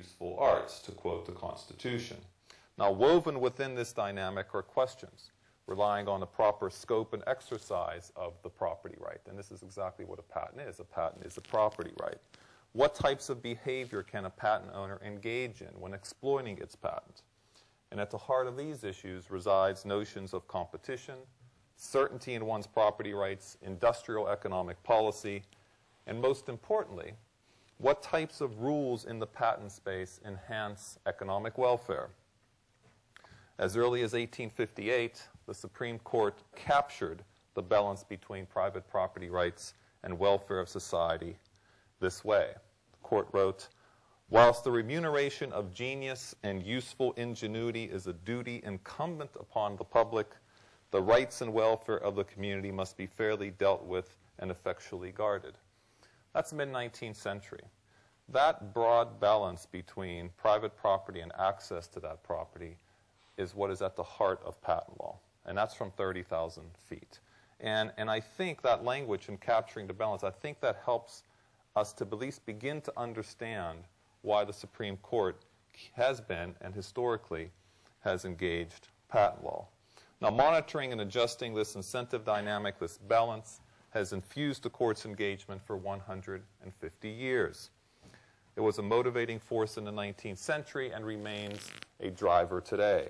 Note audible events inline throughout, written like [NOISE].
useful arts, to quote the Constitution. Now, woven within this dynamic are questions relying on the proper scope and exercise of the property right. And this is exactly what a patent is. A patent is a property right. What types of behavior can a patent owner engage in when exploiting its patent? And at the heart of these issues resides notions of competition, certainty in one's property rights, industrial economic policy, and most importantly, what types of rules in the patent space enhance economic welfare? As early as 1858, the Supreme Court captured the balance between private property rights and welfare of society this way. The court wrote, Whilst the remuneration of genius and useful ingenuity is a duty incumbent upon the public, the rights and welfare of the community must be fairly dealt with and effectually guarded. That's mid 19th century. That broad balance between private property and access to that property is what is at the heart of patent law and that's from 30,000 feet. And, and I think that language in capturing the balance, I think that helps us to at least begin to understand why the Supreme Court has been and historically has engaged patent law. Now, monitoring and adjusting this incentive dynamic, this balance, has infused the court's engagement for 150 years. It was a motivating force in the 19th century and remains a driver today.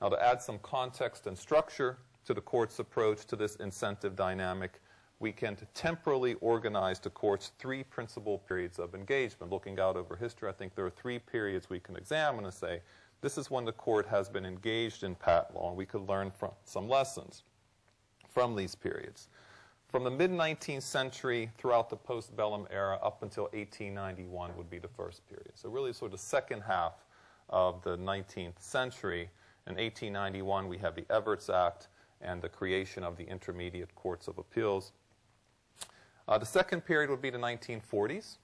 Now, to add some context and structure to the court's approach to this incentive dynamic, we can temporally organize the court's three principal periods of engagement. Looking out over history, I think there are three periods we can examine and say, this is when the court has been engaged in patent law, and we could learn from some lessons from these periods. From the mid-19th century throughout the postbellum era up until 1891 would be the first period. So really sort of the second half of the 19th century in 1891, we have the Evarts Act and the creation of the Intermediate Courts of Appeals. Uh, the second period would be the 1940s.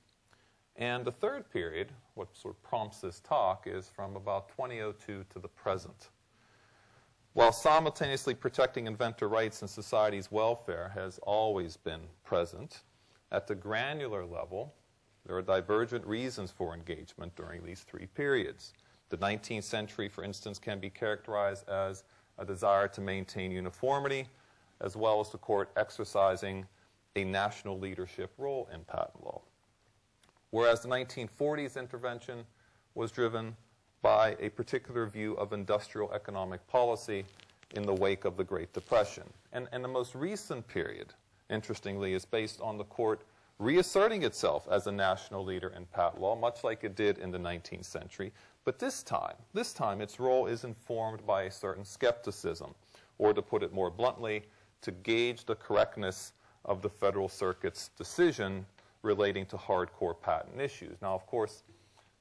And the third period, what sort of prompts this talk, is from about 2002 to the present. While simultaneously protecting inventor rights and society's welfare has always been present, at the granular level, there are divergent reasons for engagement during these three periods. The 19th century, for instance, can be characterized as a desire to maintain uniformity, as well as the court exercising a national leadership role in patent law. Whereas the 1940s intervention was driven by a particular view of industrial economic policy in the wake of the Great Depression. And, and the most recent period, interestingly, is based on the court reasserting itself as a national leader in patent law, much like it did in the 19th century, but this time, this time, its role is informed by a certain skepticism, or to put it more bluntly, to gauge the correctness of the Federal Circuit's decision relating to hardcore patent issues. Now, of course,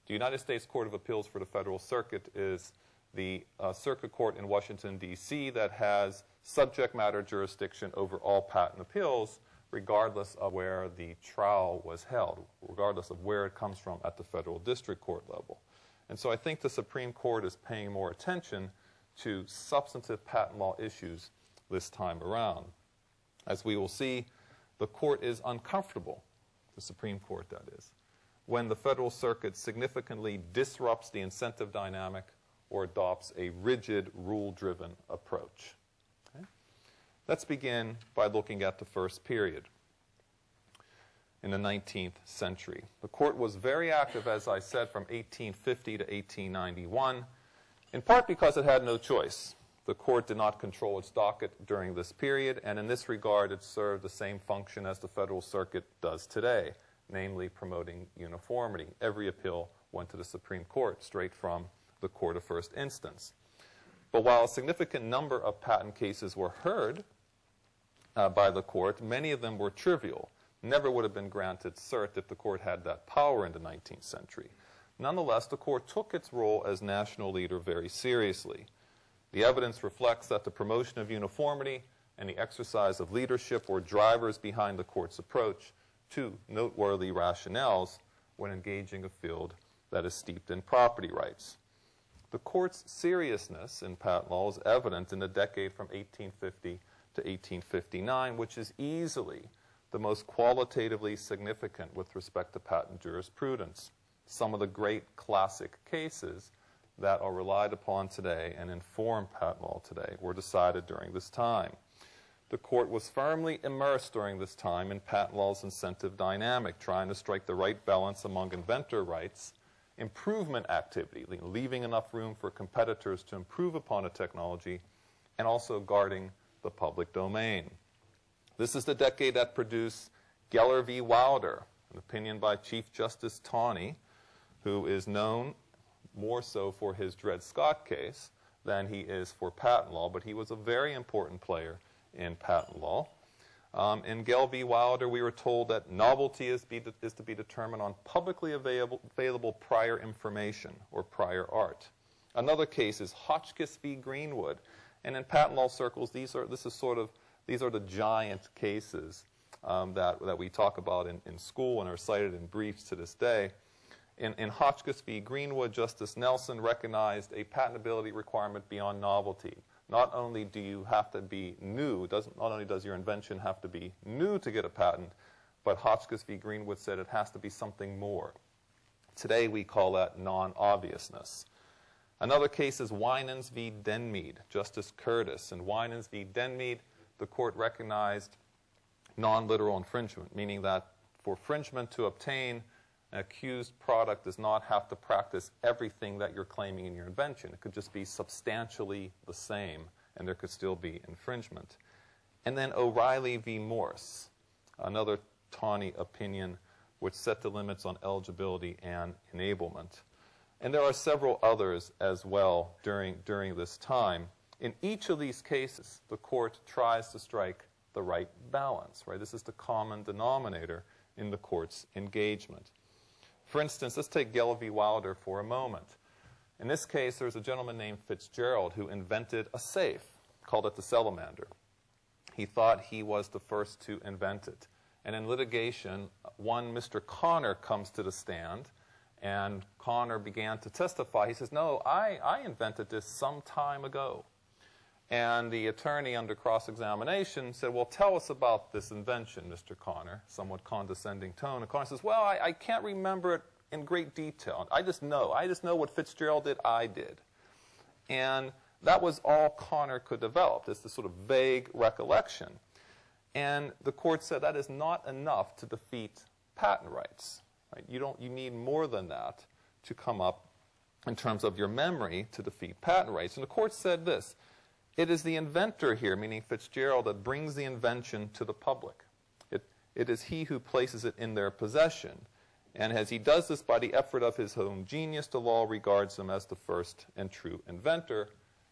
the United States Court of Appeals for the Federal Circuit is the uh, circuit court in Washington, D.C. that has subject matter jurisdiction over all patent appeals, regardless of where the trial was held, regardless of where it comes from at the federal district court level. And so I think the Supreme Court is paying more attention to substantive patent law issues this time around. As we will see, the court is uncomfortable, the Supreme Court that is, when the Federal Circuit significantly disrupts the incentive dynamic or adopts a rigid, rule-driven approach. Okay? Let's begin by looking at the first period in the 19th century. The court was very active, as I said, from 1850 to 1891, in part because it had no choice. The court did not control its docket during this period, and in this regard, it served the same function as the Federal Circuit does today, namely promoting uniformity. Every appeal went to the Supreme Court straight from the court of first instance. But while a significant number of patent cases were heard uh, by the court, many of them were trivial never would have been granted cert if the court had that power in the 19th century. Nonetheless, the court took its role as national leader very seriously. The evidence reflects that the promotion of uniformity and the exercise of leadership were drivers behind the court's approach to noteworthy rationales when engaging a field that is steeped in property rights. The court's seriousness in patent law is evident in the decade from 1850 to 1859, which is easily the most qualitatively significant with respect to patent jurisprudence. some of the great classic cases that are relied upon today and inform patent law today were decided during this time. The court was firmly immersed during this time in patent law's incentive dynamic, trying to strike the right balance among inventor rights, improvement activity, leaving enough room for competitors to improve upon a technology, and also guarding the public domain. This is the decade that produced Gayler v. Wilder, an opinion by Chief Justice Taney, who is known more so for his Dred Scott case than he is for patent law, but he was a very important player in patent law. Um, in Gell v. Wilder, we were told that novelty is, be, is to be determined on publicly available, available, prior information or prior art. Another case is Hotchkiss v. Greenwood, and in patent law circles, these are this is sort of these are the giant cases um, that that we talk about in, in school and are cited in briefs to this day. In, in Hotchkiss v. Greenwood, Justice Nelson recognized a patentability requirement beyond novelty. Not only do you have to be new, doesn't, not only does your invention have to be new to get a patent, but Hotchkiss v. Greenwood said it has to be something more. Today we call that non-obviousness. Another case is Winans v. Denmead, Justice Curtis. In Winans v. Denmead, the court recognized non-literal infringement, meaning that for infringement to obtain, an accused product does not have to practice everything that you're claiming in your invention. It could just be substantially the same, and there could still be infringement. And then O'Reilly v. Morse, another Taney opinion which set the limits on eligibility and enablement. And there are several others as well during, during this time. In each of these cases, the court tries to strike the right balance, right? This is the common denominator in the court's engagement. For instance, let's take Gayler v. Wilder for a moment. In this case, there's a gentleman named Fitzgerald who invented a safe, called it the Salamander. He thought he was the first to invent it. And in litigation, one Mr. Connor comes to the stand, and Connor began to testify. He says, No, I, I invented this some time ago. And the attorney, under cross examination, said, Well, tell us about this invention, Mr. Connor, somewhat condescending tone. And Connor says, Well, I, I can't remember it in great detail. I just know. I just know what Fitzgerald did, I did. And that was all Connor could develop, this, this sort of vague recollection. And the court said that is not enough to defeat patent rights. Right? You, don't, you need more than that to come up in terms of your memory to defeat patent rights. And the court said this it is the inventor here, meaning Fitzgerald, that brings the invention to the public. It, it is he who places it in their possession. And as he does this by the effort of his own genius, the law regards him as the first and true inventor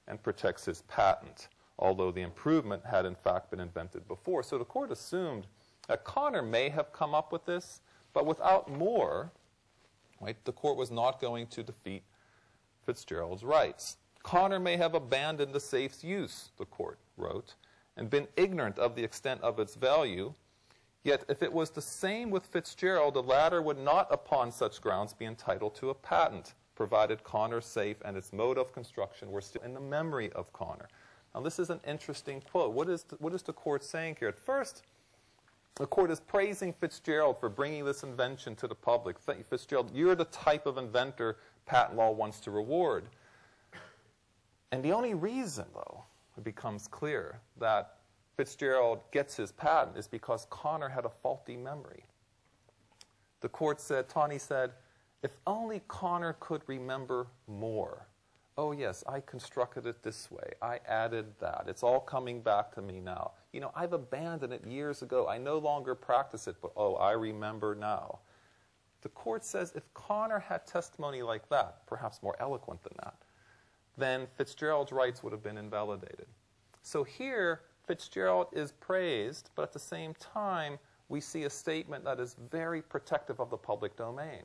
and protects his patent, although the improvement had in fact been invented before. So the court assumed that Connor may have come up with this, but without more, right, the court was not going to defeat Fitzgerald's rights. Connor may have abandoned the safe's use, the court wrote, and been ignorant of the extent of its value. Yet, if it was the same with Fitzgerald, the latter would not, upon such grounds, be entitled to a patent, provided Connor's safe and its mode of construction were still in the memory of Connor. Now, this is an interesting quote. What is the, what is the court saying here? At first, the court is praising Fitzgerald for bringing this invention to the public. Fitzgerald, you're the type of inventor patent law wants to reward. And the only reason, though, it becomes clear that Fitzgerald gets his patent is because Connor had a faulty memory. The court said, Taney said, if only Connor could remember more. Oh, yes, I constructed it this way. I added that. It's all coming back to me now. You know, I've abandoned it years ago. I no longer practice it, but oh, I remember now. The court says if Connor had testimony like that, perhaps more eloquent than that, then Fitzgerald's rights would have been invalidated. So here, Fitzgerald is praised, but at the same time, we see a statement that is very protective of the public domain.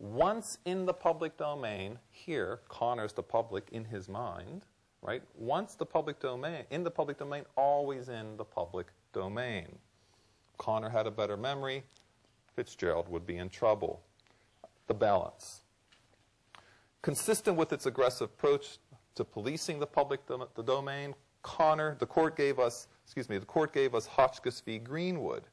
Once in the public domain, here, Connor's the public in his mind, right? Once the public domain, in the public domain, always in the public domain. Connor had a better memory, Fitzgerald would be in trouble. The balance. Consistent with its aggressive approach to policing the public dom the domain. Connor, the court gave us, excuse me, the court gave us Hotchkiss v. Greenwood.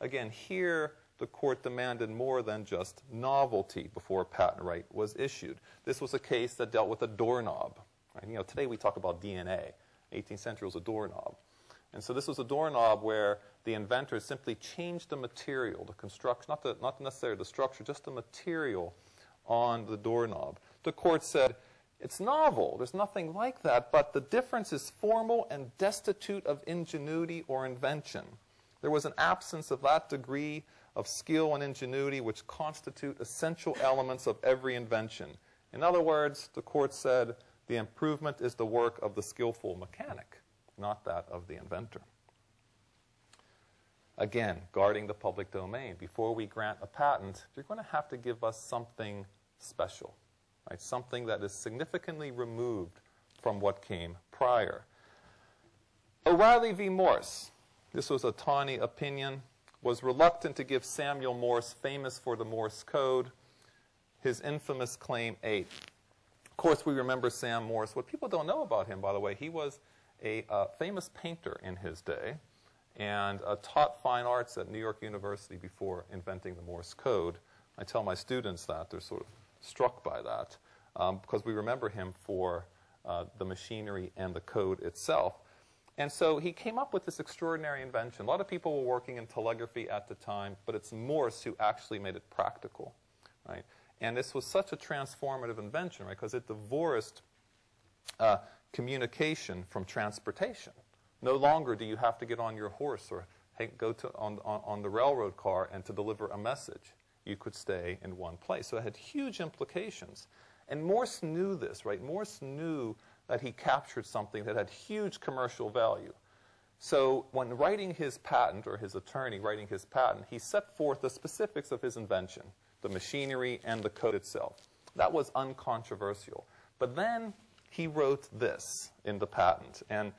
Again, here the court demanded more than just novelty before a patent right was issued. This was a case that dealt with a doorknob. Right? You know, today we talk about DNA. 18th century was a doorknob. And so this was a doorknob where the inventor simply changed the material, the construction, not, the, not necessarily the structure, just the material on the doorknob. The court said, it's novel, there's nothing like that, but the difference is formal and destitute of ingenuity or invention. There was an absence of that degree of skill and ingenuity which constitute essential elements of every invention. In other words, the court said, the improvement is the work of the skillful mechanic, not that of the inventor. Again, guarding the public domain. Before we grant a patent, you're going to have to give us something special, right? something that is significantly removed from what came prior. O'Reilly v. Morse, this was a Taney opinion, was reluctant to give Samuel Morse, famous for the Morse code, his infamous Claim 8. Of course, we remember Sam Morse. What people don't know about him, by the way, he was a uh, famous painter in his day and uh, taught fine arts at New York University before inventing the Morse code. I tell my students that. They're sort of struck by that um, because we remember him for uh, the machinery and the code itself. And so he came up with this extraordinary invention. A lot of people were working in telegraphy at the time, but it's Morse who actually made it practical. Right? And this was such a transformative invention, right, because it divorced uh, communication from transportation. No longer do you have to get on your horse or hey, go to, on, on, on the railroad car and to deliver a message. You could stay in one place. So it had huge implications. And Morse knew this, right? Morse knew that he captured something that had huge commercial value. So when writing his patent, or his attorney writing his patent, he set forth the specifics of his invention the machinery, and the code itself. That was uncontroversial. But then he wrote this in the patent. And,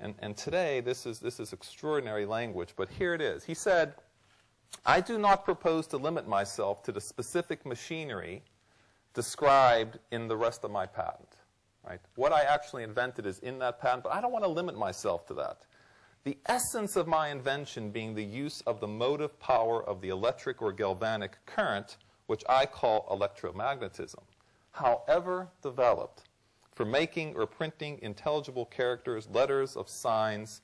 and, and today, this is, this is extraordinary language, but here it is. He said, I do not propose to limit myself to the specific machinery described in the rest of my patent. Right? What I actually invented is in that patent, but I don't want to limit myself to that. The essence of my invention being the use of the motive power of the electric or galvanic current which I call electromagnetism, however developed, for making or printing intelligible characters, letters of signs,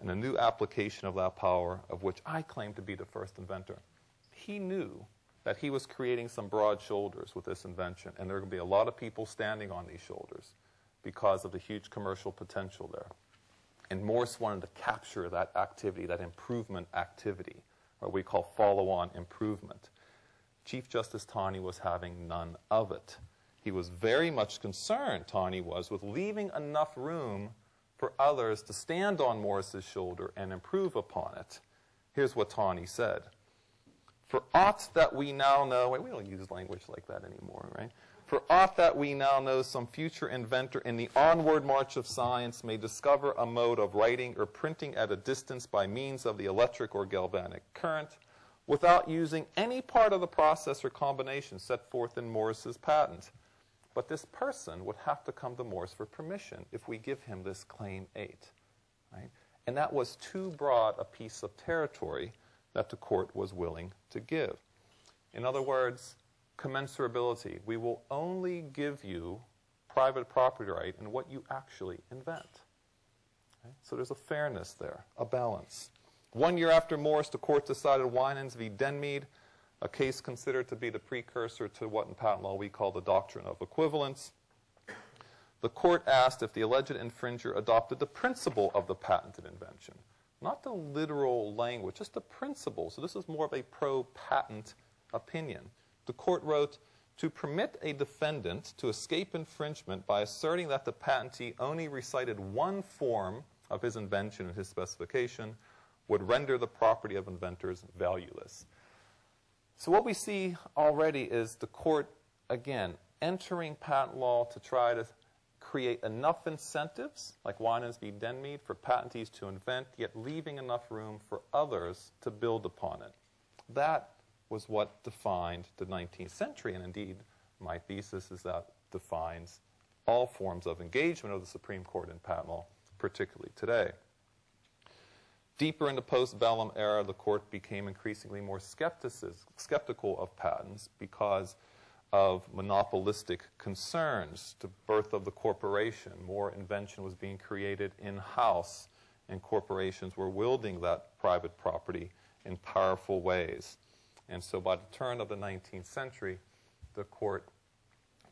and a new application of that power, of which I claim to be the first inventor. He knew that he was creating some broad shoulders with this invention, and there are going to be a lot of people standing on these shoulders because of the huge commercial potential there. And Morse wanted to capture that activity, that improvement activity, what we call follow on improvement. Chief Justice Taney was having none of it. He was very much concerned, Taney was, with leaving enough room for others to stand on Morse's shoulder and improve upon it. Here's what Taney said. For aught that we now know, we don't use language like that anymore, right? For aught that we now know, some future inventor in the onward march of science may discover a mode of writing or printing at a distance by means of the electric or galvanic current, without using any part of the process or combination set forth in Morse's patent. But this person would have to come to Morse for permission if we give him this Claim 8. Right? And that was too broad a piece of territory that the court was willing to give. In other words, commensurability. We will only give you private property right in what you actually invent. So there's a fairness there, a balance. One year after Morse, the court decided Winans v. Denmead, a case considered to be the precursor to what in patent law we call the doctrine of equivalence. The court asked if the alleged infringer adopted the principle of the patented invention, not the literal language, just the principle. So this is more of a pro-patent opinion. The court wrote, to permit a defendant to escape infringement by asserting that the patentee only recited one form of his invention in his specification would render the property of inventors valueless. So what we see already is the court, again, entering patent law to try to create enough incentives, like Winans v. Denmead, for patentees to invent, yet leaving enough room for others to build upon it. That was what defined the 19th century, and indeed, my thesis is that defines all forms of engagement of the Supreme Court in patent law, particularly today. Deeper in the postbellum era, the court became increasingly more skeptical of patents because of monopolistic concerns, the birth of the corporation. More invention was being created in house, and corporations were wielding that private property in powerful ways. And so by the turn of the 19th century, the court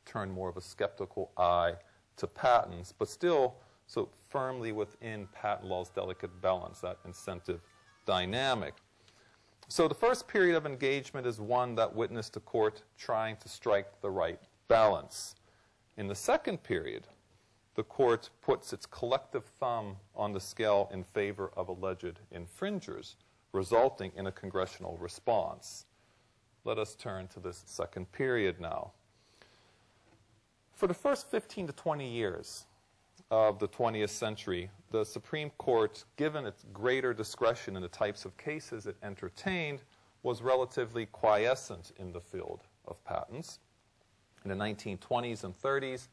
turned more of a skeptical eye to patents, but still so firmly within patent law's delicate balance, that incentive dynamic. So the first period of engagement is one that witnessed a court trying to strike the right balance. In the second period, the court puts its collective thumb on the scale in favor of alleged infringers, resulting in a congressional response. Let us turn to this second period now. For the first 15 to 20 years of the 20th century, the Supreme Court, given its greater discretion in the types of cases it entertained, was relatively quiescent in the field of patents. In the 1920s and 30s,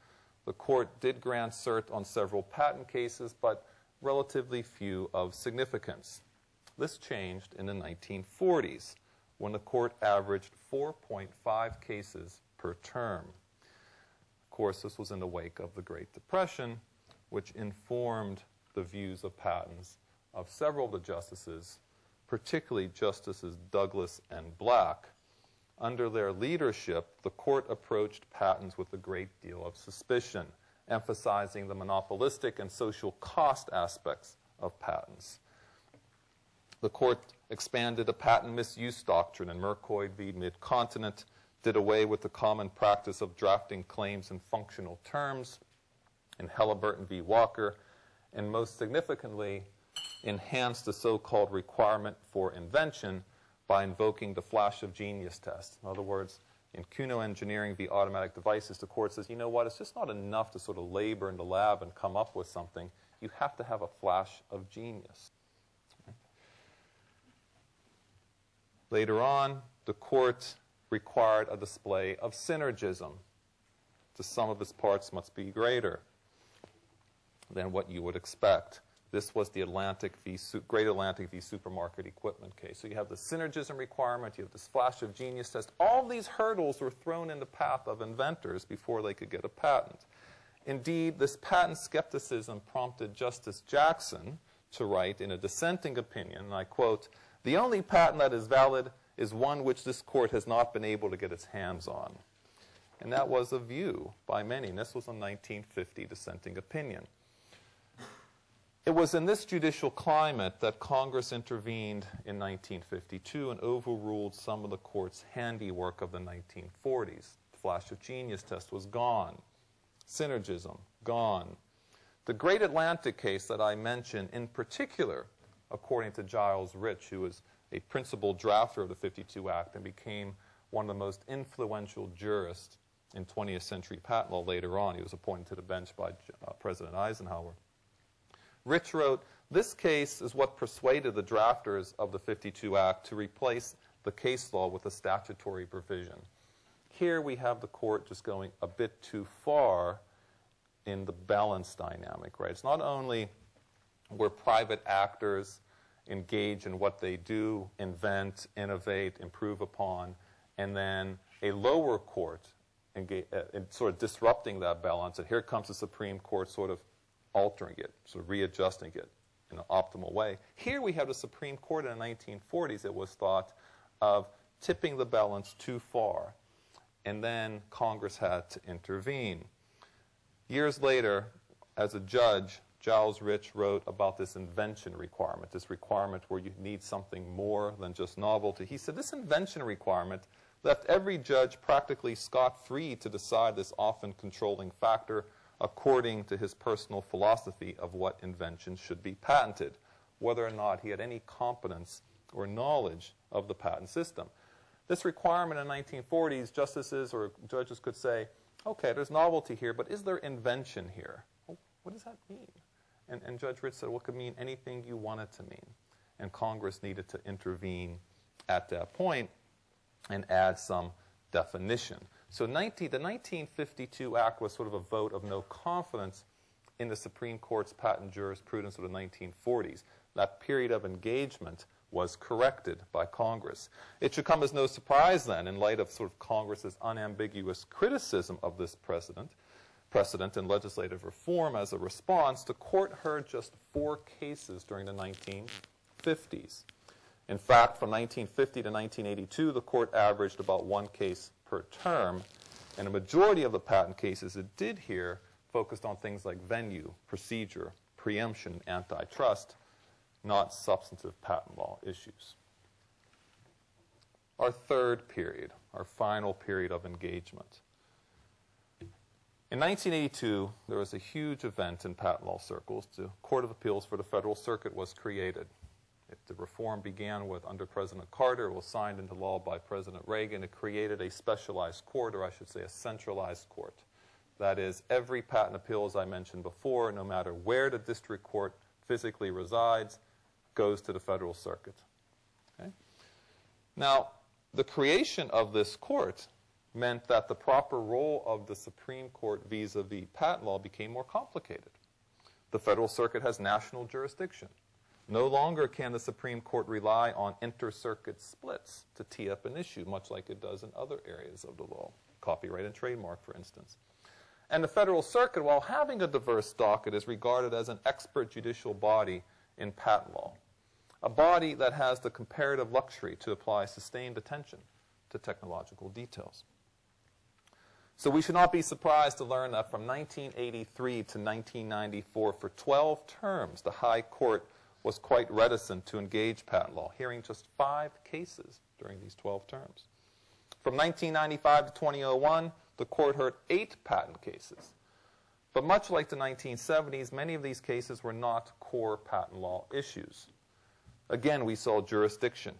the court did grant cert on several patent cases, but relatively few of significance. This changed in the 1940s when the court averaged 4.5 cases per term. Of course, this was in the wake of the Great Depression, which informed the views of patents of several of the justices, particularly Justices Douglas and Black. Under their leadership, the court approached patents with a great deal of suspicion, emphasizing the monopolistic and social cost aspects of patents. The court expanded the patent misuse doctrine in Mercoid v. Mid-Continent, did away with the common practice of drafting claims in functional terms in Halliburton v. Walker, and most significantly, enhanced the so-called requirement for invention by invoking the flash of genius test. In other words, in Cuno Engineering v. Automatic Devices, the court says, you know what, it's just not enough to sort of labor in the lab and come up with something. You have to have a flash of genius. Later on, the court required a display of synergism. The sum of its parts must be greater than what you would expect. This was the Atlantic v. Great Atlantic v. Supermarket Equipment case. So you have the synergism requirement, you have this flash of genius test. All these hurdles were thrown in the path of inventors before they could get a patent. Indeed, this patent skepticism prompted Justice Jackson to write in a dissenting opinion, and I quote, the only patent that is valid is one which this court has not been able to get its hands on. And that was a view by many. And this was a 1950 dissenting opinion. It was in this judicial climate that Congress intervened in 1952 and overruled some of the court's handiwork of the 1940s. The flash of genius test was gone. Synergism, gone. The Great Atlantic case that I mentioned, in particular, according to Giles Rich, who was a principal drafter of the 52 Act and became one of the most influential jurists in 20th century patent law later on. He was appointed to the bench by uh, President Eisenhower. Rich wrote, This case is what persuaded the drafters of the 52 Act to replace the case law with a statutory provision. Here we have the court just going a bit too far in the balance dynamic, right? It's not only where private actors engage in what they do, invent, innovate, improve upon, and then a lower court engage, uh, sort of disrupting that balance, and here comes the Supreme Court sort of altering it, sort of readjusting it in an optimal way. Here we have the Supreme Court in the 1940s, it was thought of tipping the balance too far, and then Congress had to intervene. Years later, as a judge, Giles Rich wrote about this invention requirement, this requirement where you need something more than just novelty. He said this invention requirement left every judge practically scot free to decide this often controlling factor according to his personal philosophy of what invention should be patented, whether or not he had any competence or knowledge of the patent system. This requirement in the 1940s, justices or judges could say, okay, there's novelty here, but is there invention here? Well, what does that mean? And, and Judge Rich said, well, it could mean anything you want it to mean. And Congress needed to intervene at that point and add some definition. So 19, the 1952 Act was sort of a vote of no confidence in the Supreme Court's patent jurisprudence of the 1940s. that period of engagement was corrected by Congress. It should come as no surprise then, in light of sort of Congress's unambiguous criticism of this precedent, precedent in legislative reform as a response, the court heard just four cases during the 1950s. In fact, from 1950 to 1982, the court averaged about one case per term, and a majority of the patent cases it did hear focused on things like venue, procedure, preemption, antitrust, not substantive patent law issues. Our third period, our final period of engagement. In 1982, there was a huge event in patent law circles. The Court of Appeals for the Federal Circuit was created. The reform began with under President Carter. Was signed into law by President Reagan. It created a specialized court, or I should say a centralized court. That is, every patent appeal, as I mentioned before, no matter where the district court physically resides, goes to the Federal Circuit. Okay? Now, the creation of this court meant that the proper role of the Supreme Court vis-a-vis patent law became more complicated. The Federal Circuit has national jurisdiction. No longer can the Supreme Court rely on inter-circuit splits to tee up an issue, much like it does in other areas of the law, copyright and trademark, for instance. And the Federal Circuit, while having a diverse docket, is regarded as an expert judicial body in patent law, a body that has the comparative luxury to apply sustained attention to technological details. So we should not be surprised to learn that from 1983 to 1994, for 12 terms, the High Court was quite reticent to engage patent law, hearing just five cases during these 12 terms. From 1995 to 2001, the court heard eight patent cases. But much like the 1970s, many of these cases were not core patent law issues. Again, we saw jurisdiction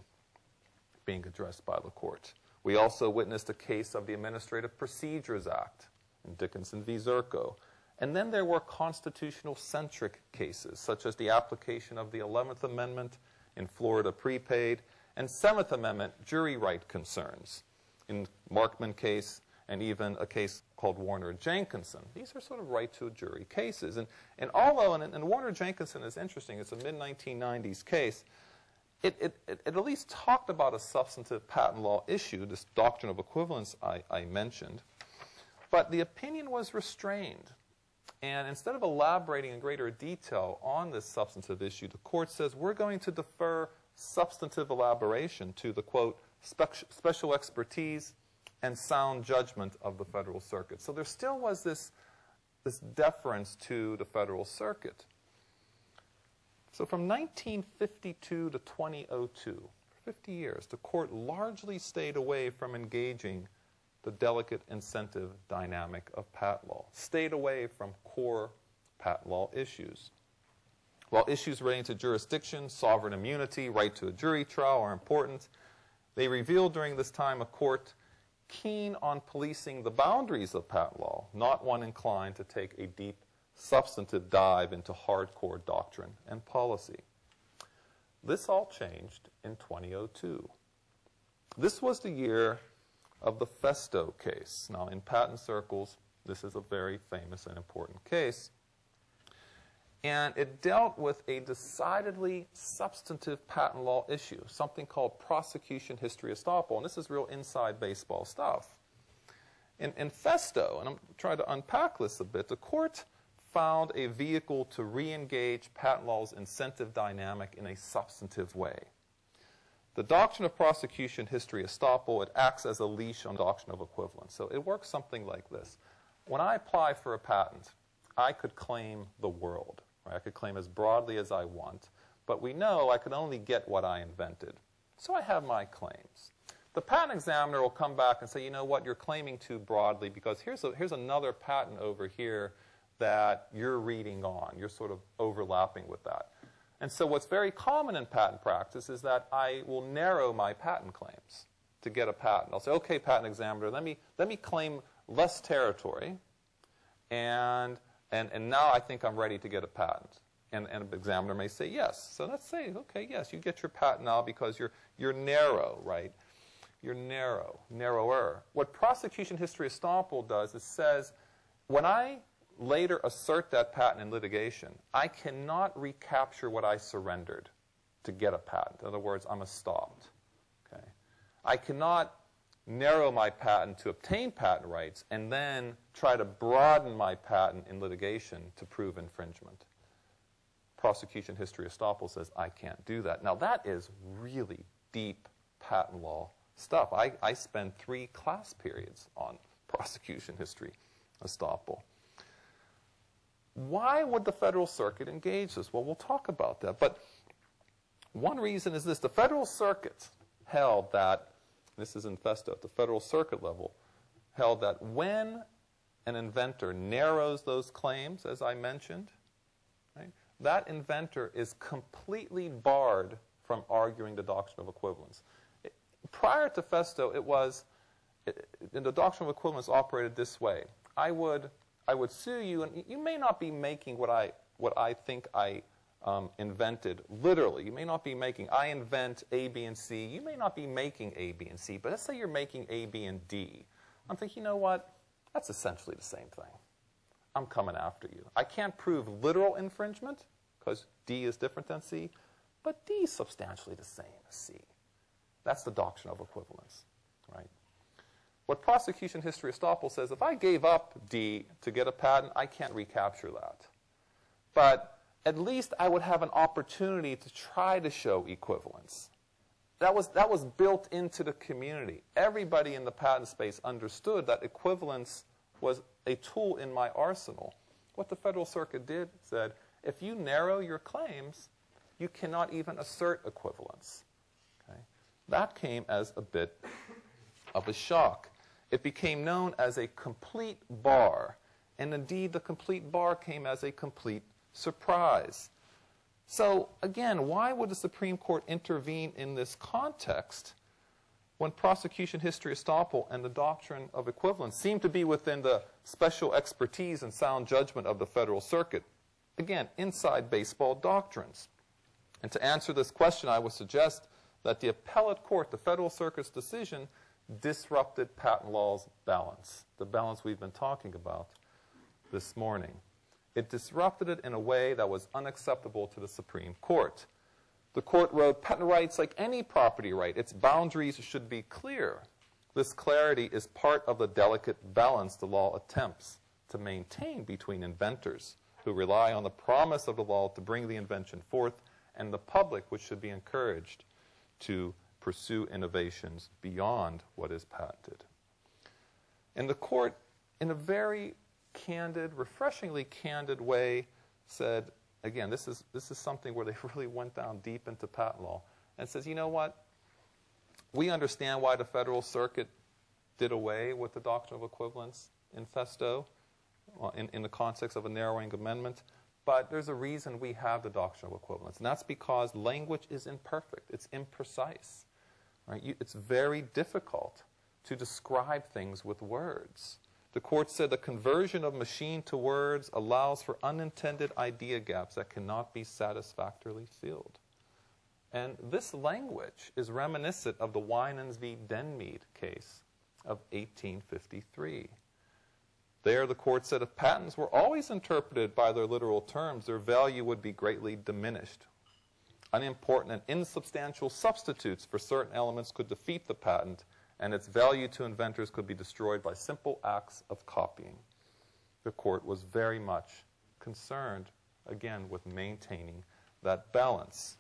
being addressed by the court. We also witnessed a case of the Administrative Procedures Act in Dickinson v. Zurko. And then there were constitutional centric cases, such as the application of the 11th Amendment in Florida prepaid and 7th Amendment jury right concerns in Markman case and even a case called Warner Jenkinson. These are sort of right to a jury cases. And, and although, and, and Warner Jenkinson is interesting, it's a mid 1990s case, it, it, it, at least talked about a substantive patent law issue, this doctrine of equivalence I, I mentioned. But the opinion was restrained. And instead of elaborating in greater detail on this substantive issue, the court says we're going to defer substantive elaboration to the, quote, special expertise and sound judgment of the Federal Circuit. So there still was this, this deference to the Federal Circuit. So from 1952 to 2002, for 50 years, the court largely stayed away from engaging the delicate incentive dynamic of patent law, stayed away from core patent law issues. While issues relating to jurisdiction, sovereign immunity, right to a jury trial are important, they revealed during this time a court keen on policing the boundaries of patent law, not one inclined to take a deep substantive dive into hardcore doctrine and policy. This all changed in 2002. This was the year of the Festo case. Now, in patent circles, this is a very famous and important case. And it dealt with a decidedly substantive patent law issue, something called prosecution history estoppel. And this is real inside baseball stuff. In, in Festo, and I'm trying to unpack this a bit, the court found a vehicle to re-engage patent law's incentive dynamic in a substantive way. The doctrine of prosecution history estoppel, it acts as a leash on the doctrine of equivalence. So it works something like this. When I apply for a patent, I could claim the world. Right? I could claim as broadly as I want, but we know I could only get what I invented. So I have my claims. The patent examiner will come back and say, you know what, you're claiming too broadly because here's, a, here's another patent over here that you're reading on. You're sort of overlapping with that. And so what's very common in patent practice is that I will narrow my patent claims to get a patent. I'll say, okay, patent examiner, let me, let me claim less territory, and, and, and now I think I'm ready to get a patent. And, and an examiner may say yes. So let's say, okay, yes, you get your patent now because you're, you're narrow, right? You're narrow, narrower. What prosecution history estoppel does is says, when I later assert that patent in litigation, I cannot recapture what I surrendered to get a patent. In other words, I'm estopped. Okay? I cannot narrow my patent to obtain patent rights and then try to broaden my patent in litigation to prove infringement. Prosecution history estoppel says I can't do that. Now, that is really deep patent law stuff. I, I spend three class periods on prosecution history estoppel. Why would the Federal Circuit engage this? Well, we'll talk about that. But one reason is this the Federal Circuit held that, this is in Festo, at the Federal Circuit level, held that when an inventor narrows those claims, as I mentioned, right, that inventor is completely barred from arguing the doctrine of equivalence. Prior to Festo, it was, it, the doctrine of equivalence operated this way. I would I would sue you, and you may not be making what I, what I think I um, invented literally. You may not be making, I invent A, B, and C. You may not be making A, B, and C, but let's say you're making A, B, and D. I'm thinking, you know what? That's essentially the same thing. I'm coming after you. I can't prove literal infringement because D is different than C, but D is substantially the same as C. That's the doctrine of equivalence, right? What prosecution history estoppel says, if I gave up D to get a patent, I can't recapture that. But at least I would have an opportunity to try to show equivalence. That was, that was built into the community. Everybody in the patent space understood that equivalence was a tool in my arsenal. What the Federal Circuit did said, if you narrow your claims, you cannot even assert equivalence. Okay? That came as a bit of a shock it became known as a complete bar. And indeed, the complete bar came as a complete surprise. So, again, why would the Supreme Court intervene in this context when prosecution history estoppel and the doctrine of equivalence seem to be within the special expertise and sound judgment of the Federal Circuit? Again, inside baseball doctrines. And to answer this question, I would suggest that the appellate court, the Federal Circuit's decision, disrupted patent law's balance, the balance we've been talking about this morning. It disrupted it in a way that was unacceptable to the Supreme Court. The court wrote, patent rights, like any property right, its boundaries should be clear. This clarity is part of the delicate balance the law attempts to maintain between inventors who rely on the promise of the law to bring the invention forth and the public, which should be encouraged to pursue innovations beyond what is patented. And the court, in a very candid, refreshingly candid way, said, again, this is, this is something where they [LAUGHS] really went down deep into patent law, and says, you know what? We understand why the Federal Circuit did away with the doctrine of equivalence in Festo uh, in, in the context of a narrowing amendment. But there's a reason we have the doctrine of equivalence, and that's because language is imperfect, it's imprecise. Right? You, it's very difficult to describe things with words. The court said the conversion of machine to words allows for unintended idea gaps that cannot be satisfactorily filled. And this language is reminiscent of the Winans v. Denmead case of 1853. There, the court said if patents were always interpreted by their literal terms, their value would be greatly diminished unimportant and insubstantial substitutes for certain elements could defeat the patent, and its value to inventors could be destroyed by simple acts of copying. The court was very much concerned, again, with maintaining that balance.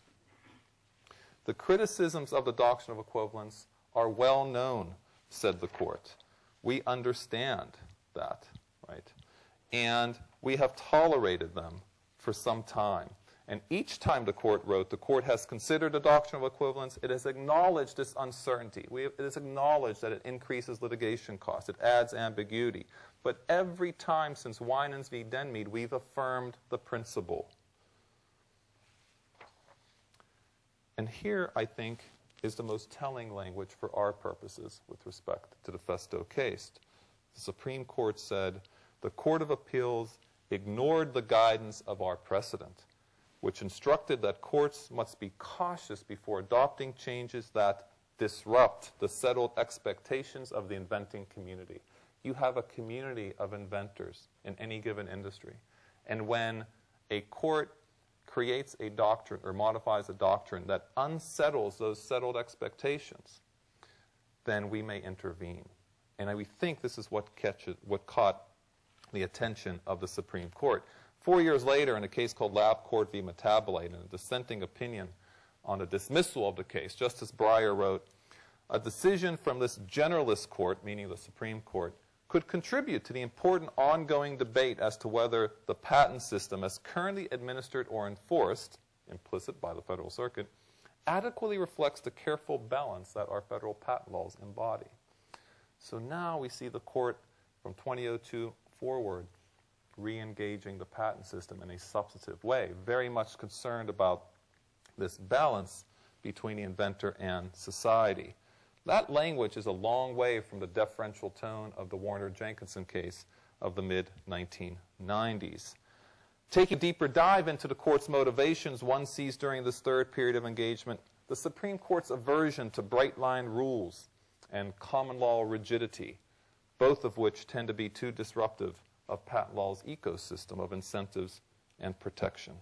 The criticisms of the doctrine of equivalence are well known, said the court. We understand that, right? And we have tolerated them for some time. And each time the court wrote, the court has considered the doctrine of equivalence. It has acknowledged this uncertainty. Have, it has acknowledged that it increases litigation costs. It adds ambiguity. But every time since Winans v. Denmead, we've affirmed the principle. And here, I think, is the most telling language for our purposes with respect to the Festo case. The Supreme Court said, the Court of Appeals ignored the guidance of our precedent which instructed that courts must be cautious before adopting changes that disrupt the settled expectations of the inventing community. you have a community of inventors in any given industry. And when a court creates a doctrine or modifies a doctrine that unsettles those settled expectations, then we may intervene. And we think this is what, what caught the attention of the Supreme Court. Four years later, in a case called LabCorp v. Metabolite, in a dissenting opinion on a dismissal of the case, Justice Breyer wrote, a decision from this generalist court, meaning the Supreme Court, could contribute to the important ongoing debate as to whether the patent system, as currently administered or enforced, implicit by the Federal Circuit, adequately reflects the careful balance that our federal patent laws embody. So now we see the court from 2002 forward re-engaging the patent system in a substantive way, very much concerned about this balance between the inventor and society. That language is a long way from the deferential tone of the Warner-Jenkinson case of the mid-1990s. Taking a deeper dive into the court's motivations, one sees during this third period of engagement the Supreme Court's aversion to bright-line rules and common law rigidity, both of which tend to be too disruptive of patent law's ecosystem of incentives and protection.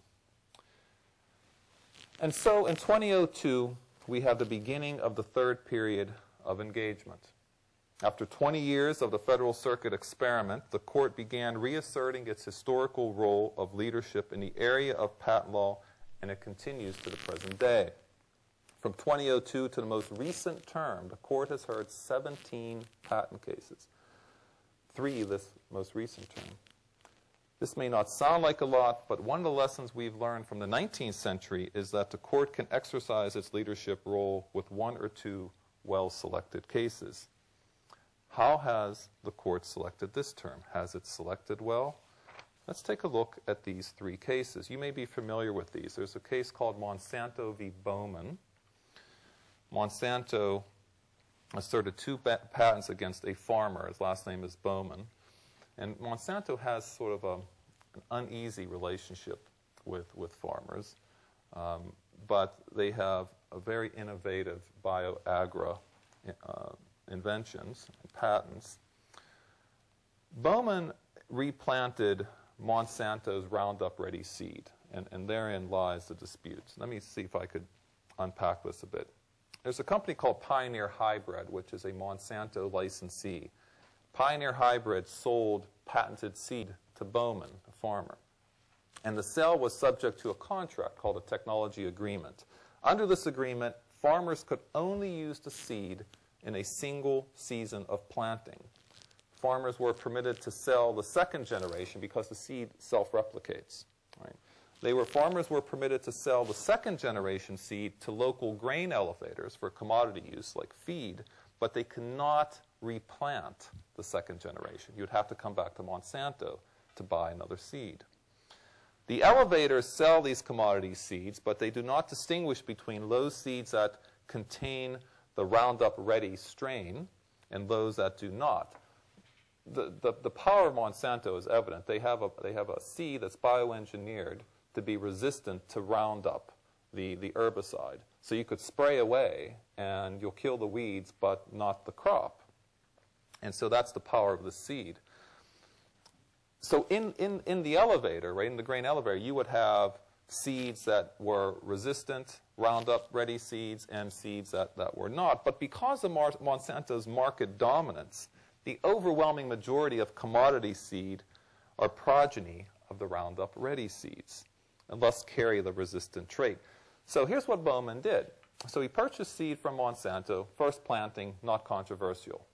And so in 2002, we have the beginning of the third period of engagement. After 20 years of the Federal Circuit experiment, the court began reasserting its historical role of leadership in the area of patent law, and it continues to the present day. From 2002 to the most recent term, the court has heard 17 patent cases, three this most recent term. This may not sound like a lot, but one of the lessons we've learned from the 19th century is that the court can exercise its leadership role with one or two well-selected cases. How has the court selected this term? Has it selected well? Let's take a look at these three cases. You may be familiar with these. There's a case called Monsanto v. Bowman. Monsanto asserted two patents against a farmer. His last name is Bowman. And Monsanto has sort of a, an uneasy relationship with, with farmers, um, but they have a very innovative bioagro uh, inventions and patents. Bowman replanted Monsanto's Roundup Ready seed, and, and therein lies the dispute. Let me see if I could unpack this a bit. There's a company called Pioneer Hybrid, which is a Monsanto licensee. Pioneer Hybrid sold patented seed to Bowman, a farmer. And the sale was subject to a contract called a technology agreement. Under this agreement, farmers could only use the seed in a single season of planting. Farmers were permitted to sell the second generation because the seed self-replicates. Right? They were, farmers were permitted to sell the second generation seed to local grain elevators for commodity use like feed, but they cannot replant the second generation. You'd have to come back to Monsanto to buy another seed. The elevators sell these commodity seeds, but they do not distinguish between those seeds that contain the Roundup Ready strain and those that do not. The, the, the power of Monsanto is evident. They have, a, they have a seed that's bioengineered to be resistant to Roundup, the, the herbicide. So you could spray away and you'll kill the weeds, but not the crop. And so that's the power of the seed. So in, in, in the elevator, right, in the grain elevator, you would have seeds that were resistant, Roundup ready seeds, and seeds that, that were not. But because of Mar Monsanto's market dominance, the overwhelming majority of commodity seed are progeny of the Roundup ready seeds, and thus carry the resistant trait. So here's what Bowman did. So he purchased seed from Monsanto, first planting, not controversial.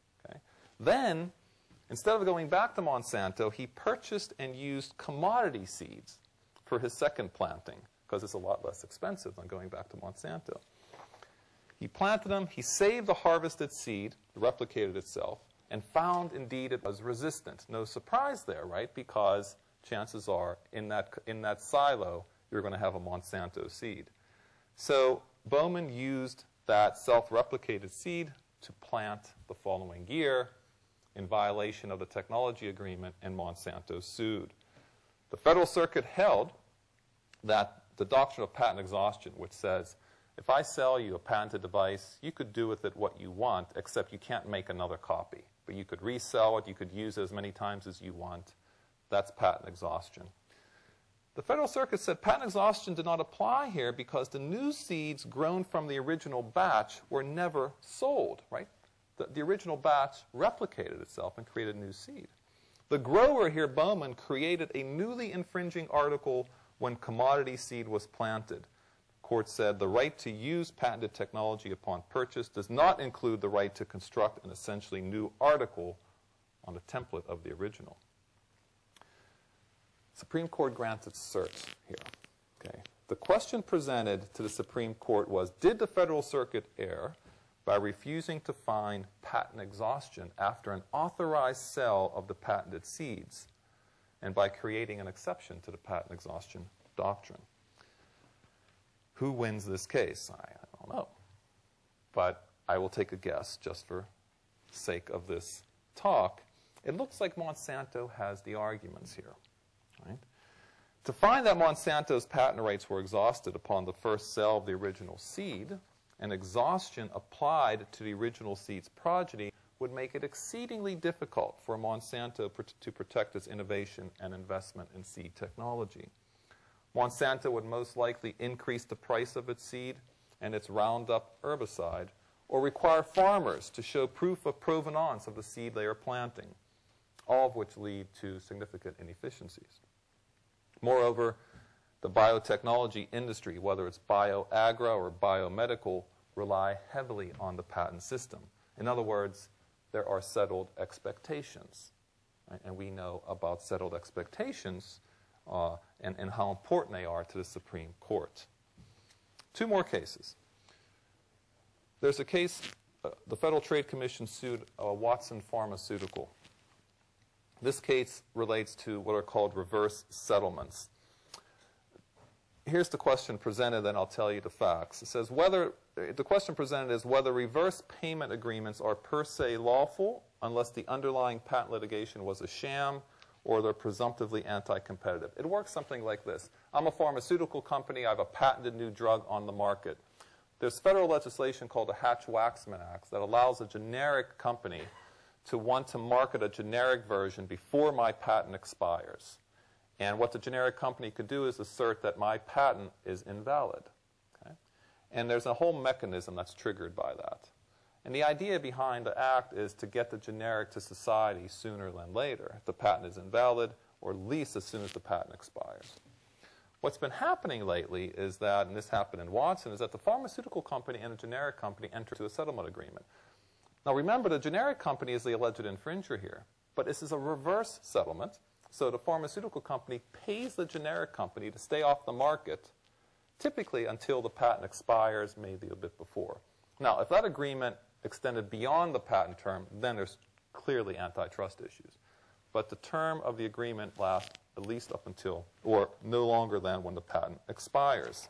Then, instead of going back to Monsanto, he purchased and used commodity seeds for his second planting because it's a lot less expensive than going back to Monsanto. He planted them, he saved the harvested seed, replicated itself, and found indeed it was resistant. No surprise there, right? Because chances are in that, in that silo, you're going to have a Monsanto seed. So Bowman used that self-replicated seed to plant the following year in violation of the technology agreement, and Monsanto sued. The Federal Circuit held that the doctrine of patent exhaustion, which says if I sell you a patented device, you could do with it what you want, except you can't make another copy. but you could resell it, you could use it as many times as you want. That's patent exhaustion. The Federal Circuit said patent exhaustion did not apply here because the new seeds grown from the original batch were never sold, right? The, the original batch replicated itself and created a new seed. The grower here, Bowman, created a newly infringing article when commodity seed was planted. The court said the right to use patented technology upon purchase does not include the right to construct an essentially new article on a template of the original. Supreme Court grants its cert here. Okay. The question presented to the Supreme Court was, did the Federal Circuit err by refusing to find patent exhaustion after an authorized sale of the patented seeds and by creating an exception to the patent exhaustion doctrine. Who wins this case? I, I don't know. But I will take a guess just for sake of this talk. It looks like Monsanto has the arguments here. Right? To find that Monsanto's patent rights were exhausted upon the first sale of the original seed, and exhaustion applied to the original seed's progeny would make it exceedingly difficult for Monsanto to protect its innovation and investment in seed technology. Monsanto would most likely increase the price of its seed and its Roundup herbicide, or require farmers to show proof of provenance of the seed they are planting, all of which lead to significant inefficiencies. Moreover, the biotechnology industry, whether it's bioagro or biomedical, rely heavily on the patent system. In other words, there are settled expectations. Right? And we know about settled expectations uh, and, and how important they are to the Supreme Court. Two more cases. There's a case, uh, the Federal Trade Commission sued uh, Watson Pharmaceutical. This case relates to what are called reverse settlements here's the question presented, then I'll tell you the facts. It says whether, the question presented is whether reverse payment agreements are per se lawful unless the underlying patent litigation was a sham or they're presumptively anti-competitive. It works something like this. I'm a pharmaceutical company. I have a patented new drug on the market. There's federal legislation called the Hatch-Waxman Act that allows a generic company to want to market a generic version before my patent expires. And what the generic company could do is assert that my patent is invalid. Okay? And there's a whole mechanism that's triggered by that. And the idea behind the act is to get the generic to society sooner than later. If the patent is invalid, or at least as soon as the patent expires. What's been happening lately is that, and this happened in Watson, is that the pharmaceutical company and the generic company enter into a settlement agreement. Now remember, the generic company is the alleged infringer here, but this is a reverse settlement so the pharmaceutical company pays the generic company to stay off the market, typically until the patent expires, maybe a bit before. Now, if that agreement extended beyond the patent term, then there's clearly antitrust issues. But the term of the agreement lasts at least up until, or no longer than when the patent expires.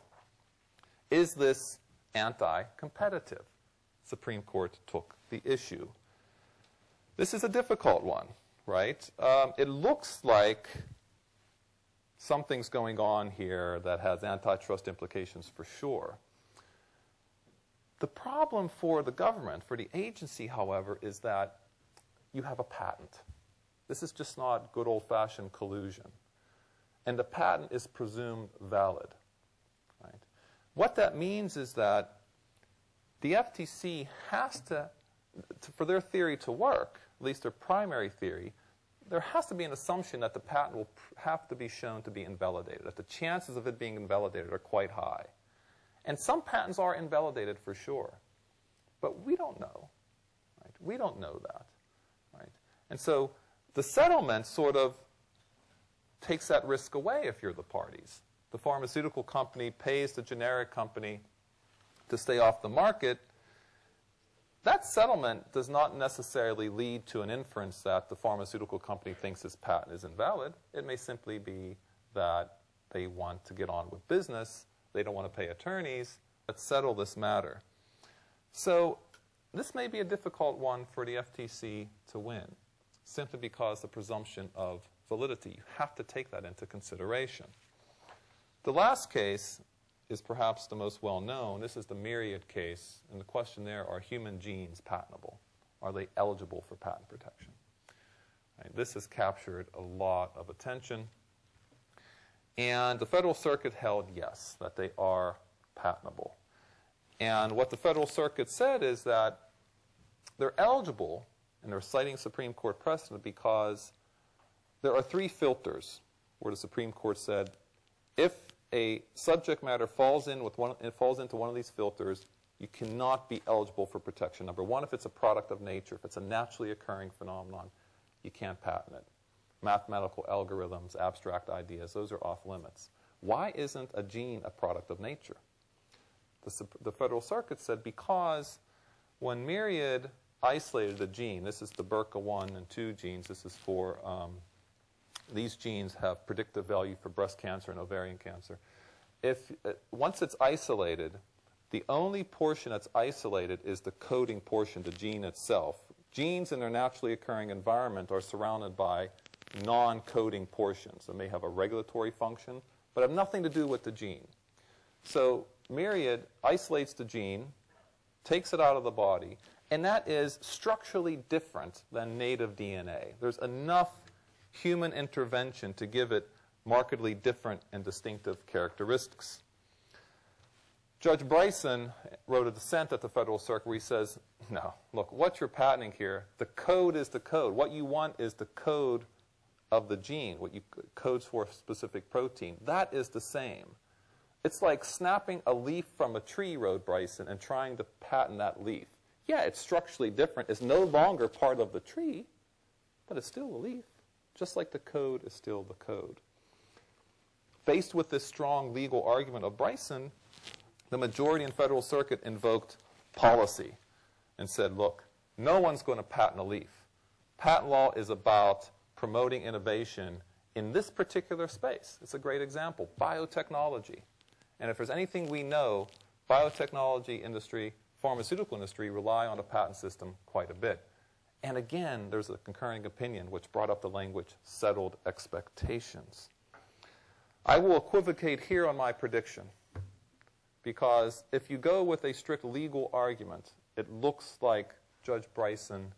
Is this anti-competitive? Supreme Court took the issue. This is a difficult one right? Um, it looks like something's going on here that has antitrust implications for sure. The problem for the government, for the agency, however, is that you have a patent. This is just not good old fashioned collusion. And the patent is presumed valid. Right? What that means is that the FTC has to, to for their theory to work, at least their primary theory, there has to be an assumption that the patent will have to be shown to be invalidated, that the chances of it being invalidated are quite high. And some patents are invalidated for sure. But we don't know. Right? We don't know that. Right? And so the settlement sort of takes that risk away if you're the parties. The pharmaceutical company pays the generic company to stay off the market settlement does not necessarily lead to an inference that the pharmaceutical company thinks its patent is invalid. It may simply be that they want to get on with business, they don't want to pay attorneys, let's settle this matter. So this may be a difficult one for the FTC to win, simply because the presumption of validity. You have to take that into consideration. The last case is perhaps the most well known. This is the Myriad case, and the question there are human genes patentable? are they eligible for patent protection? Right, this has captured a lot of attention. And the Federal Circuit held yes, that they are patentable. And what the Federal Circuit said is that they're eligible, and they're citing Supreme Court precedent because there are three filters where the Supreme Court said if a subject matter falls in with one, it falls into one of these filters, you cannot be eligible for protection. Number one, if it's a product of nature, if it's a naturally occurring phenomenon, you can't patent it. Mathematical algorithms, abstract ideas, those are off limits. Why isn't a gene a product of nature? The, the Federal Circuit said because when Myriad isolated a gene, this is the BRCA1 and 2 genes, this is for um, these genes have predictive value for breast cancer and ovarian cancer. If uh, once it's isolated, the only portion that's isolated is the coding portion, the gene itself. Genes in their naturally occurring environment are surrounded by non-coding portions. They may have a regulatory function, but have nothing to do with the gene. So Myriad isolates the gene, takes it out of the body, and that is structurally different than native DNA. There's enough human intervention to give it markedly different and distinctive characteristics. Judge Bryson wrote a dissent at the Federal Circuit where he says, no, look, what you're patenting here, the code is the code. What you want is the code of the gene, what you codes for a specific protein. That is the same. It's like snapping a leaf from a tree, wrote Bryson, and trying to patent that leaf. Yeah, it's structurally different. It's no longer part of the tree, but it's still a leaf just like the code is still the code. Faced with this strong legal argument of Bryson, the majority in Federal Circuit invoked policy and said, look, no one's going to patent a leaf. Patent law is about promoting innovation in this particular space. It's a great example, biotechnology. And if there's anything we know, biotechnology industry, pharmaceutical industry rely on a patent system quite a bit. And again, there's a concurring opinion which brought up the language settled expectations. I will equivocate here on my prediction because if you go with a strict legal argument, it looks like Judge Bryson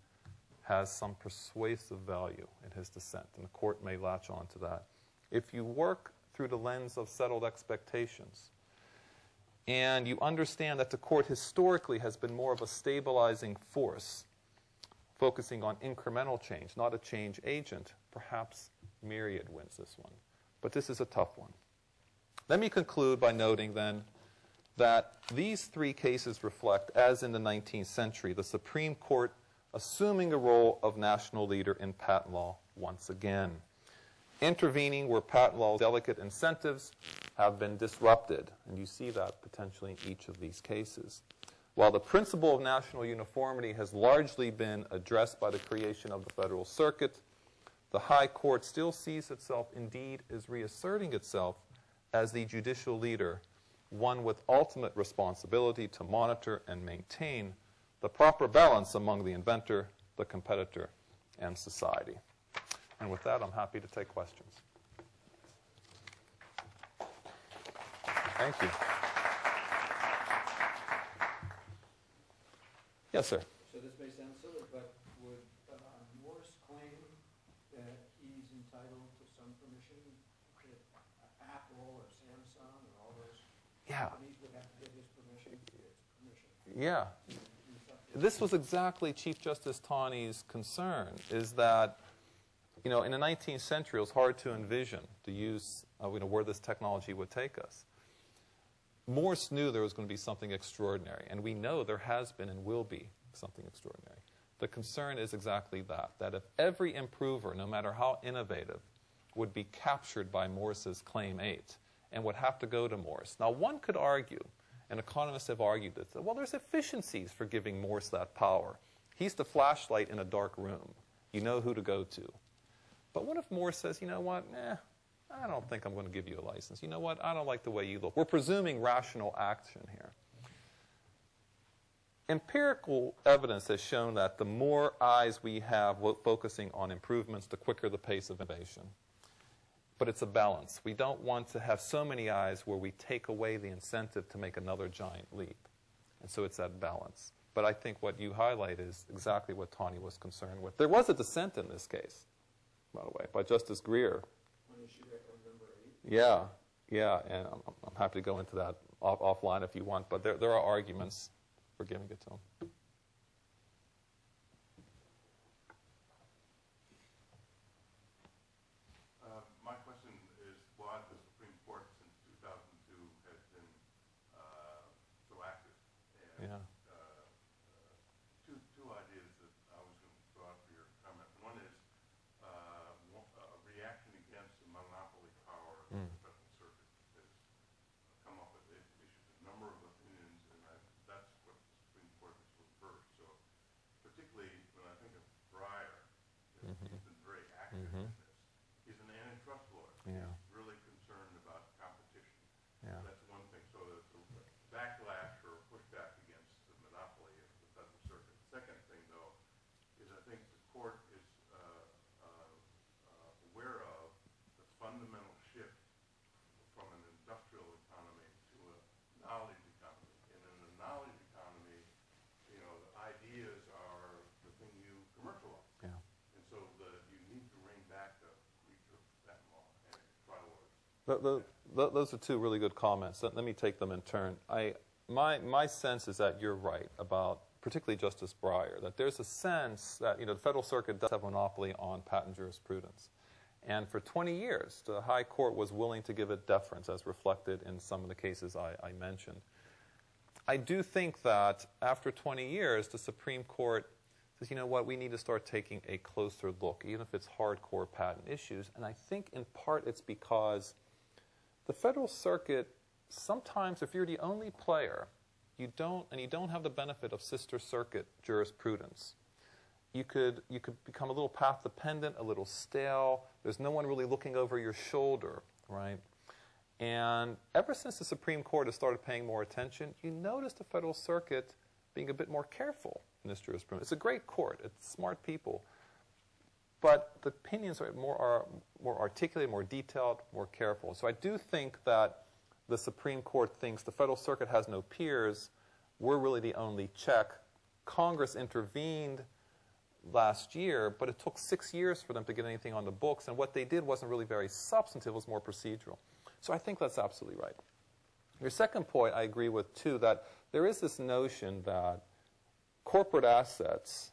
has some persuasive value in his dissent, and the court may latch on to that. If you work through the lens of settled expectations, and you understand that the court historically has been more of a stabilizing force focusing on incremental change, not a change agent, perhaps Myriad wins this one. But this is a tough one. Let me conclude by noting then that these three cases reflect, as in the 19th century, the Supreme Court assuming a role of national leader in patent law once again, intervening where patent law's delicate incentives have been disrupted. And you see that potentially in each of these cases. While the principle of national uniformity has largely been addressed by the creation of the Federal Circuit, the High Court still sees itself, indeed, as reasserting itself as the judicial leader, one with ultimate responsibility to monitor and maintain the proper balance among the inventor, the competitor, and society. And with that, I'm happy to take questions. Thank you. Yes, sir. So this may sound silly, but would uh, Morse claim that he's entitled to some permission that Apple or Samsung or all those Yeah. companies would have to get his permission? permission. Yeah. This was exactly Chief Justice Taney's concern, is that, you know, in the 19th century, it was hard to envision the use of, you know, where this technology would take us. Morse knew there was going to be something extraordinary, and we know there has been and will be something extraordinary. The concern is exactly that, that if every improver, no matter how innovative, would be captured by Morse's Claim 8 and would have to go to Morse. Now, one could argue, and economists have argued this, that, well, there's efficiencies for giving Morse that power. He's the flashlight in a dark room. You know who to go to. But what if Morse says, you know what, eh, I don't think I'm going to give you a license. You know what? I don't like the way you look. We're presuming rational action here. Empirical evidence has shown that the more eyes we have focusing on improvements, the quicker the pace of innovation. But it's a balance. We don't want to have so many eyes where we take away the incentive to make another giant leap. And so it's that balance. But I think what you highlight is exactly what Taney was concerned with. There was a dissent in this case, by the way, by Justice Grier. When issued that November 8th? Yeah, yeah, and I'm, I'm happy to go into that off, offline if you want, but there, there are arguments for giving it to him. Uh, My question is, why the Supreme Court since 2002 has been uh, so active? And Yeah. uh, uh, two, two ideas that I was going to throw out for your comment. One is uh, one- a reaction against the monopoly power that Mm. the Federal Circuit has come up with. It issued a number of opinions, and I- that's what the Supreme Court has reversed. So particularly when I think of Breyer, that Mhm. he's been very active Mhm. in this. He's an antitrust lawyer. Yeah. He's really concerned about competition. Yeah. That's one thing. So the the backlash or pushback against the monopoly of the Federal Circuit. Second thing, though, is I think the court is uh, uh, uh, aware of the fundamental shift from an industrial economy to a knowledge economy. And in a knowledge economy, you know, the ideas are the thing you commercialize. Yeah. And so the, you need to rein back the reach of that law and try to work. Th- th- th- those are two really good comments. Let, let me take them in turn. I, my, my sense is that you're right about, particularly Justice Breyer, that there's a sense that you know the Federal Circuit does have a monopoly on patent jurisprudence, and for 20 years the High Court was willing to give it deference, as reflected in some of the cases I, I mentioned. I do think that after 20 years, the Supreme Court says, you know what, we need to start taking a closer look, even if it's hardcore patent issues. And I think in part it's because the Federal Circuit, sometimes if you're the only player, you don't, and you don't have the benefit of sister circuit jurisprudence, you could, you could become a little path dependent, a little stale. There's no one really looking over your shoulder, right? And ever since the Supreme Court has started paying more attention, you notice the Federal Circuit being a bit more careful in this jurisprudence. It's a great court, it's smart people, but the opinions are more, are more articulated, more detailed, more careful. So I do think that the Supreme Court thinks the Federal Circuit has no peers. We're really the only check. Congress intervened last year, but it took six years for them to get anything on the books, and what they did wasn't really very substantive, it was more procedural. So I think that's absolutely right. Your second point, I agree with too, that there is this notion that corporate assets,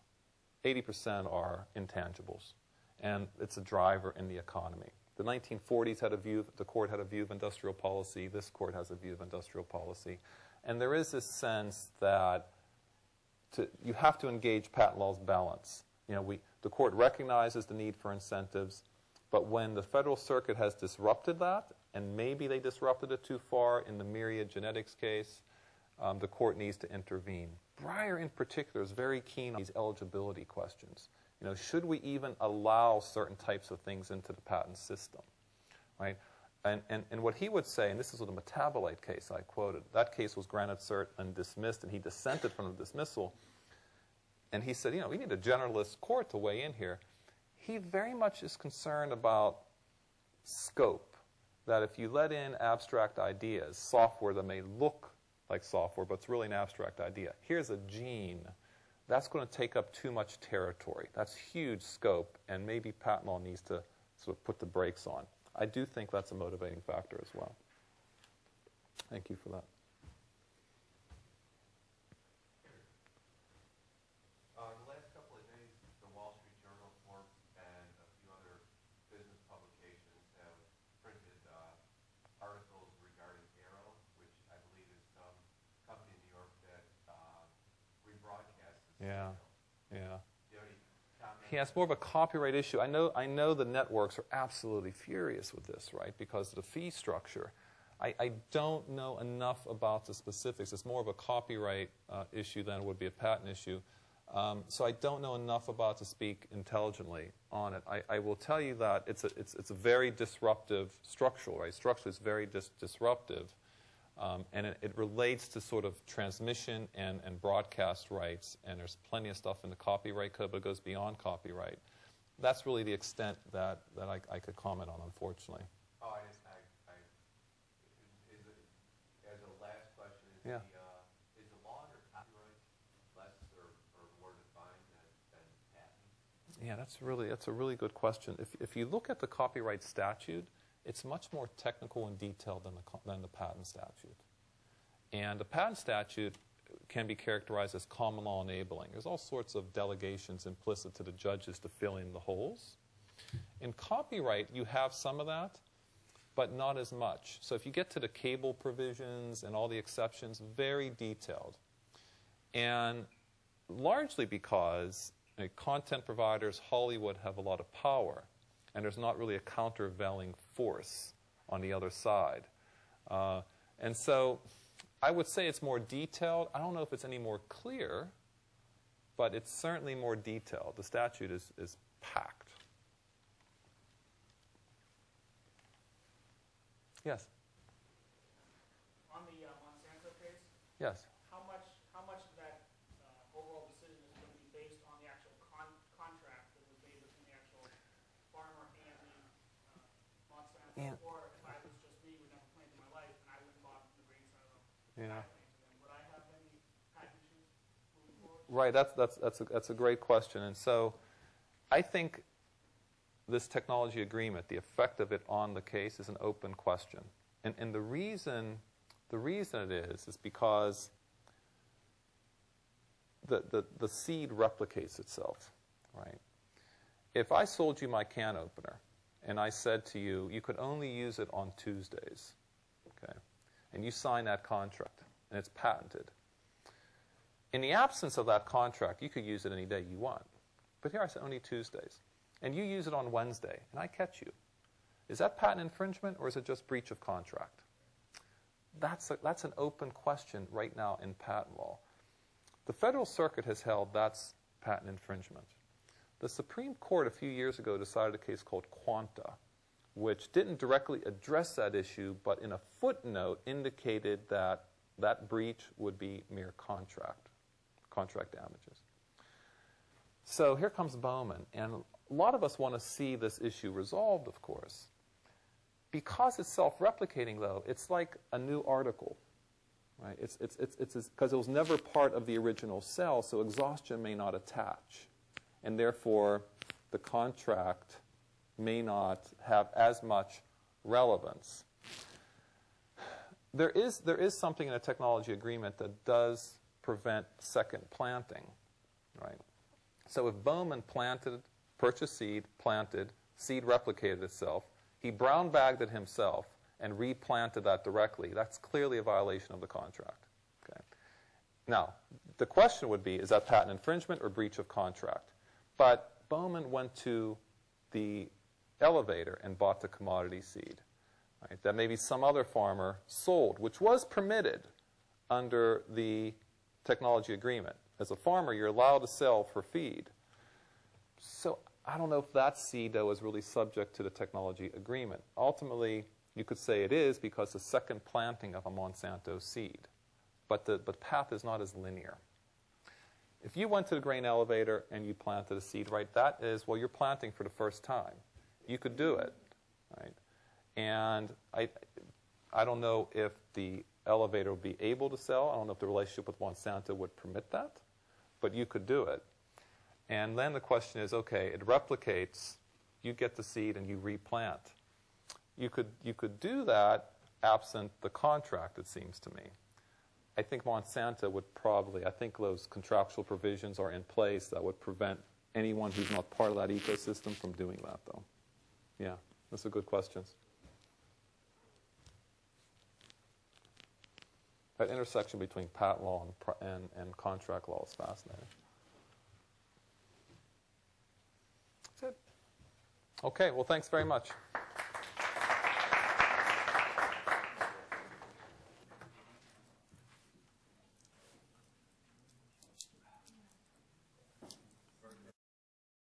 80% are intangibles, and it's a driver in the economy. The 1940s had a view, the court had a view of industrial policy, this court has a view of industrial policy. And there is this sense that to, you have to engage patent law's balance. You know, we, the court recognizes the need for incentives, but when the Federal Circuit has disrupted that, and maybe they disrupted it too far in the myriad genetics case, um, the court needs to intervene. Breyer, in particular, is very keen on these eligibility questions. You know, should we even allow certain types of things into the patent system, right? And, and, and what he would say, and this is with the metabolite case I quoted, that case was granted cert and dismissed, and he dissented from the dismissal. And he said, you know, we need a generalist court to weigh in here. He very much is concerned about scope, that if you let in abstract ideas, software that may look like software, but it's really an abstract idea. Here's a gene. That's going to take up too much territory. That's huge scope, and maybe patent law needs to sort of put the brakes on. I do think that's a motivating factor as well. Thank you for that. Uh, the last couple of days, the Wall Street Journal, Forbes, and a few other business publications have printed uh, articles regarding Aereo, which I believe is some company in New York that uh, rebroadcasts. this Yeah. signal. Yeah. Do you have any comments? Yeah, it's more of a copyright issue. I know, I know the networks are absolutely furious with this, right, because of the fee structure. I, I don't know enough about the specifics. It's more of a copyright uh, issue than it would be a patent issue. Um, so I don't know enough about to speak intelligently on it. I, I will tell you that it's a, it's, it's a very disruptive structural, right? Structurally, it's very dis- disruptive. Um, and it, it, relates to sort of transmission and, and broadcast rights, and there's plenty of stuff in the copyright code, but it goes beyond copyright. That's really the extent that, that I, I could comment on, unfortunately. Oh, I just, I, I is it, as a last question, is, yeah. the, uh, is the law under copyright less or, or more defined than, than patent? Yeah, that's really, that's a really good question. If, if you look at the copyright statute, it's much more technical and detailed than the than the patent statute. And the patent statute can be characterized as common law enabling. There's all sorts of delegations implicit to the judges to fill in the holes. In copyright, you have some of that, but not as much. So if you get to the cable provisions and all the exceptions, very detailed. And largely because uh, content providers, Hollywood, have a lot of power, and there's not really a countervailing force on the other side. Uh, and so I would say it's more detailed. I don't know if it's any more clear, but it's certainly more detailed. The statute is, is packed. Yes, On the uh, Monsanto case, yes. how much, how much of that uh, overall decision is going to be based on the actual con- contract that was made between the actual farmer and the uh, Monsanto? Yeah. Or if I was just me, who never planted in my life, and I went and bought the grain side of Yeah. I planted them, would I have any patent issues moving forward? Right, that's, that's, that's, a, that's a great question. And so I think this technology agreement, the effect of it on the case is an open question. And, and the, reason, the reason it is is because the, the, the seed replicates itself, right? If I sold you my can opener and I said to you, you could only use it on Tuesdays, and you sign that contract and it's patented, in the absence of that contract, you could use it any day you want. But here I said only Tuesdays. And you use it on Wednesday, and I catch you. Is that patent infringement or is it just breach of contract? That's, a, that's an open question right now in patent law. The Federal Circuit has held that's patent infringement. The Supreme Court a few years ago decided a case called Quanta, which didn't directly address that issue, but in a footnote indicated that that breach would be mere contract, contract damages. So here comes Bowman, and a lot of us want to see this issue resolved, of course. Because it's self-replicating, though, it's like a new article, right? It's it's it's it's because it was never part of the original cell, so exhaustion may not attach, and therefore the contract may not have as much relevance. There is there is something in a technology agreement that does prevent second planting, right? So if Bowman planted, purchased seed, planted, seed replicated itself, he brown bagged it himself and replanted that directly, that's clearly a violation of the contract. Okay? Now, the question would be, is that patent infringement or breach of contract? But Bowman went to the elevator and bought the commodity seed. Right? That maybe some other farmer sold, which was permitted under the technology agreement. As a farmer, you're allowed to sell for feed. So I don't know if that seed, though, is really subject to the technology agreement. Ultimately, you could say it is because the second planting of a Monsanto seed. But the but path is not as linear. If you went to the grain elevator and you planted a seed, right, that is, well, you're planting for the first time. You could do it, right? And I, I don't know if the elevator would be able to sell. I don't know if the relationship with Monsanto would permit that, but you could do it. And then the question is, okay, it replicates. You get the seed and you replant. You could you could do that absent the contract. It seems to me. I think Monsanto would probably. I think those contractual provisions are in place that would prevent anyone who's not part of that ecosystem from doing that, though. Yeah, that's a good question. That intersection between patent law and, and, and contract law is fascinating. That's it. Okay, well, thanks very much.